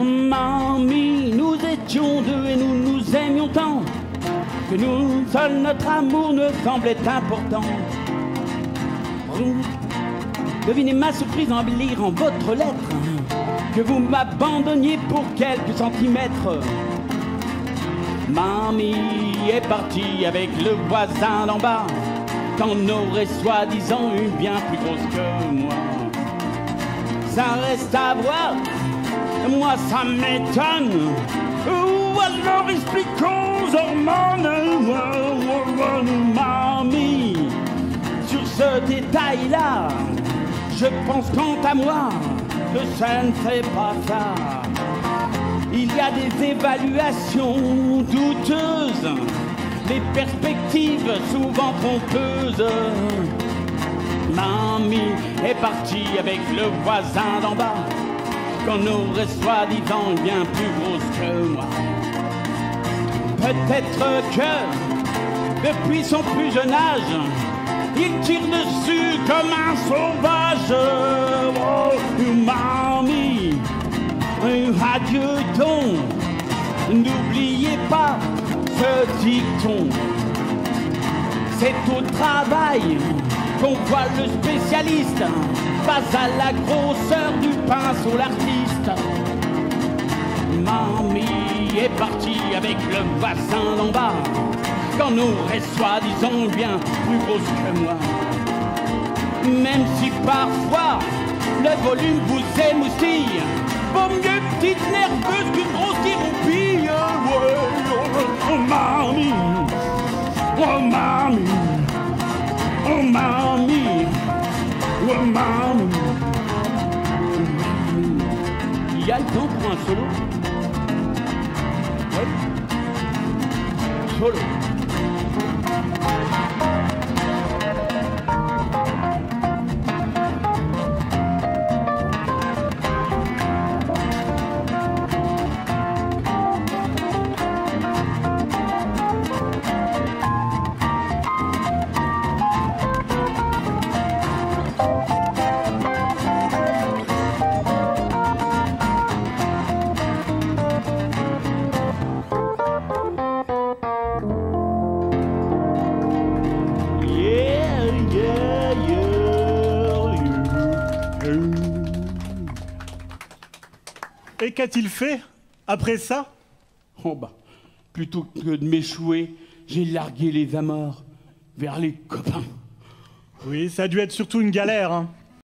Mamie, nous étions deux et nous nous aimions tant que nous seul notre amour ne semblait important. Devinez ma surprise en lire en votre lettre que vous m'abandonniez pour quelques centimètres. Mamie est partie avec le voisin d'en bas, qu'en aurait soi-disant une bien plus grosse que moi. Ça reste à voir, moi ça m'étonne. Ou alors expliquons aux hormones, mamie, sur ce détail-là. Je pense quant à moi que ça ne fait pas ça. Il y a des évaluations douteuses, les perspectives souvent trompeuses. Mamie est partie avec le voisin d'en bas, qu'on aurait soi-disant bien plus grosse que moi. Peut-être que, depuis son plus jeune âge, il tire dessus comme un sauvage. Oh, mamie, adieu donc, n'oubliez pas ce dicton. C'est au travail qu'on voit le spécialiste, pas à la grosseur du pinceau l'artiste. Mamie est partie avec le bassin bas, qu'on aurait soi-disant bien plus grosse que moi. Même si parfois le volume vous émoustille, vaut mieux petite nerveuse qu'une grosse qui roupille. Ouais, oh, oh, mamie, oh mamie. Oh mamie, oh mamie. Y a le temps pour un solo Oui. Solo. Et qu'a-t-il fait après ça? Oh bah, plutôt que de m'échouer, j'ai largué les amours vers les copains. Oui, ça a dû être surtout une galère. hein.